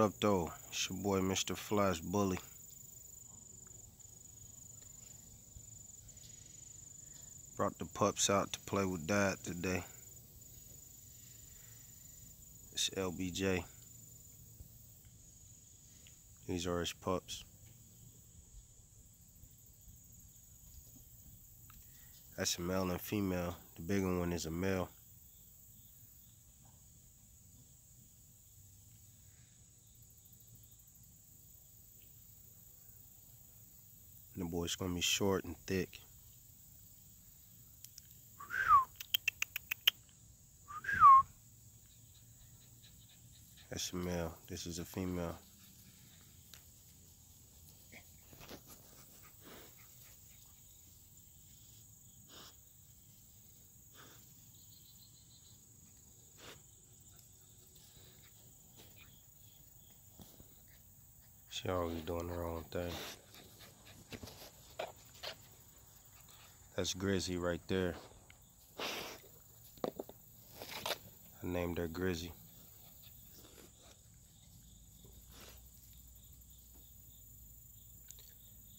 what up though? It's your boy Mr. Flash Bully. Brought the pups out to play with dad today. It's LBJ. These are his pups. That's a male and female. The bigger one is a male. The boy's gonna be short and thick. That's a male. This is a female. She always doing her own thing. That's Grizzy right there. I named her Grizzy.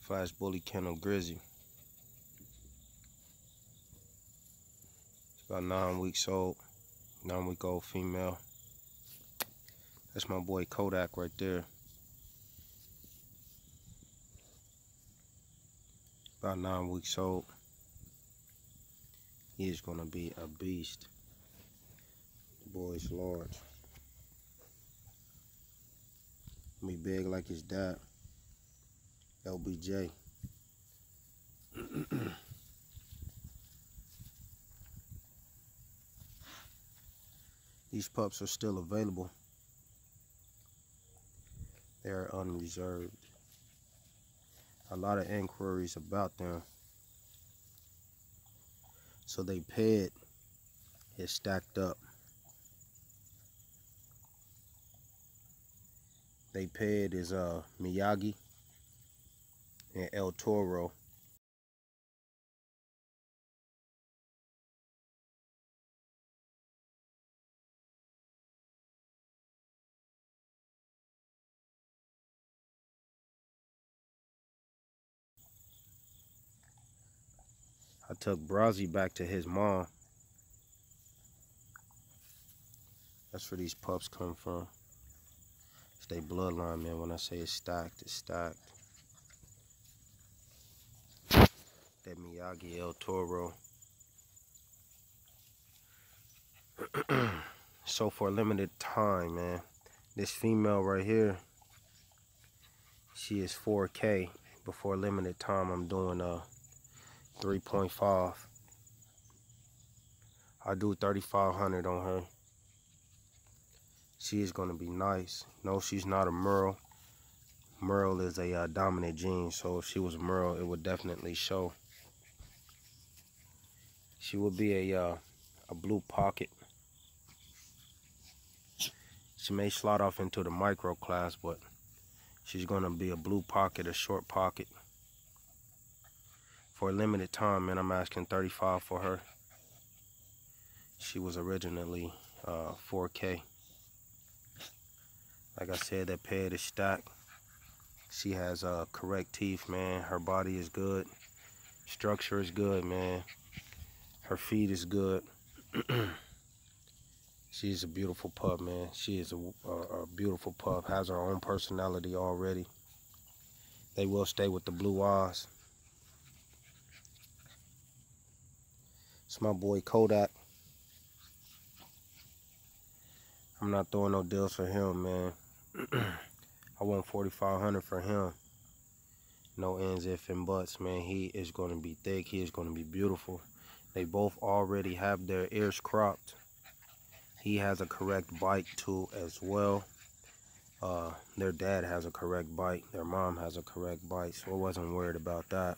Flash Bully Kennel Grizzy. It's about nine weeks old. Nine week old female. That's my boy Kodak right there. About nine weeks old. Is gonna be a beast. The boy's large. Me big like his dad. LBJ. These pups are still available. They are unreserved. A lot of inquiries about them. So they ped is stacked up. They ped is uh Miyagi and El Toro. I took Brazzy back to his mom. That's where these pups come from. It's their bloodline, man. When I say it's stacked, it's stacked. That Miyagi El Toro. so for a limited time, man, this female right here, she is 4K. Before limited time, I'm doing a 3.5. I do 3,500 on her. She is going to be nice. No, she's not a Merle. Merle is a uh, dominant gene, so if she was a Merle, it would definitely show. She would be a uh, a blue pocket. She may slot off into the micro class, but she's going to be a blue pocket, a short pocket. For a limited time, man, I'm asking 35 for her. She was originally uh, 4K. Like I said, that ped is stacked. She has uh, correct teeth, man. Her body is good. Structure is good, man. Her feet is good. She's a beautiful pup, man. She is a, a, a, beautiful pup. Has her own personality already. They will stay with the blue eyes. It's my boy Kodak. I'm not throwing no deals for him, man. I want 4500 for him. No ends, if, and buts, man. He is going to be thick. He is going to be beautiful. They both already have their ears cropped. He has a correct bite too as well. Uh, their dad has a correct bite. Their mom has a correct bite. So I wasn't worried about that.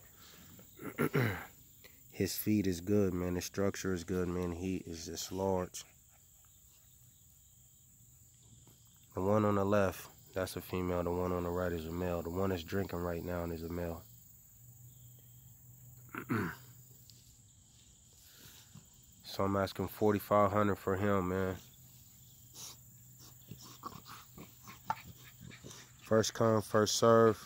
His feet is good, man. His structure is good, man. He is just large. The one on the left, that's a female. The one on the right is a male. The one that's drinking right now is a male. so I'm asking 4500 for him, man. First come, first serve.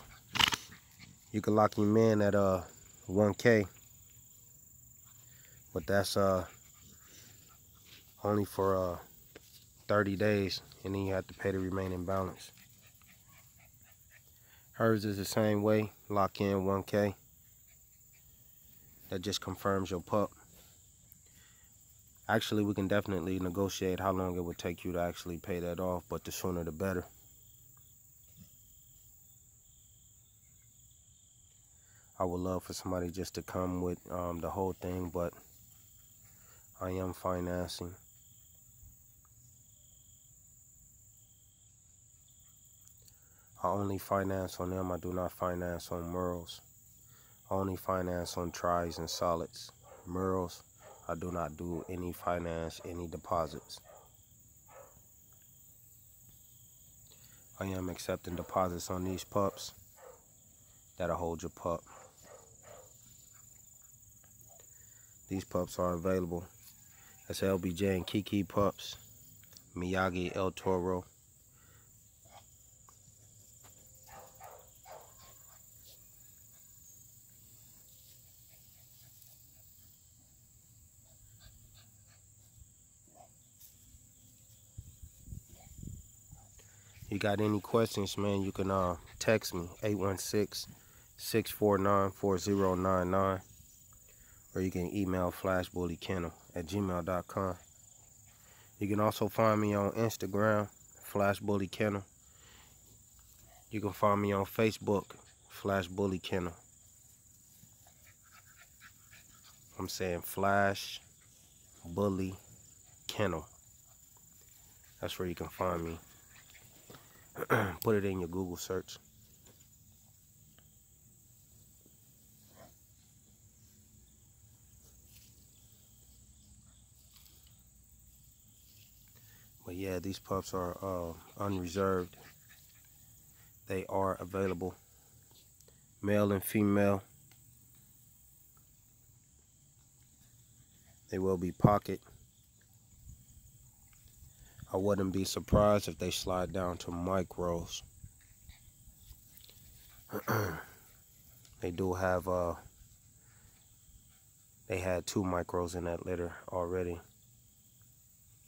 You can lock him in at uh 1K. But that's uh only for uh 30 days and then you have to pay the remaining balance. Hers is the same way, lock in 1K. That just confirms your pup. Actually, we can definitely negotiate how long it would take you to actually pay that off, but the sooner the better. I would love for somebody just to come with um, the whole thing, but I am financing. I only finance on them. I do not finance on Merles. I only finance on tris and solids. Merles, I do not do any finance, any deposits. I am accepting deposits on these pups that'll hold your pup. These pups are available. That's LBJ and Kiki pups. Miyagi El Toro. You got any questions, man, you can uh, text me, 816-649-4099 or you can email flashbullykennel at gmail.com. You can also find me on Instagram, Flash Bully Kennel. You can find me on Facebook, Flash Bully Kennel. I'm saying Flash Bully Kennel. That's where you can find me. Put it in your Google search. These pups are uh, unreserved. They are available, male and female. They will be pocket. I wouldn't be surprised if they slide down to micros. they do have uh they had two micros in that litter already.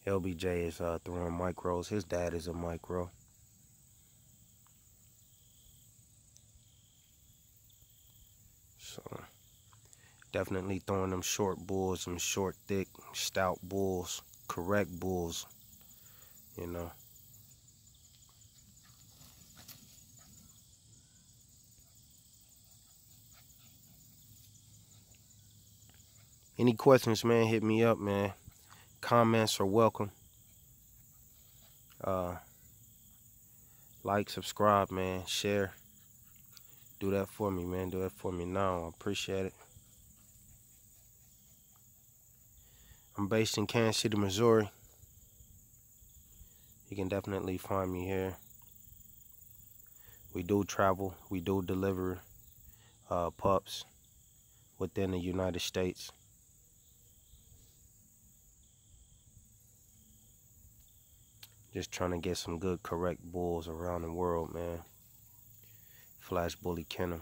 LBJ is uh, throwing micros. His dad is a micro. So definitely throwing them short bulls, some short, thick, stout bulls, correct bulls, you know. Any questions, man, hit me up, man. Comments are welcome. Uh, like, subscribe, man. Share. Do that for me, man. Do that for me now. I appreciate it. I'm based in Kansas City, Missouri. You can definitely find me here. We do travel. We do deliver uh, pups within the United States. Just trying to get some good, correct bulls around the world, man. Flash Bully Kennel.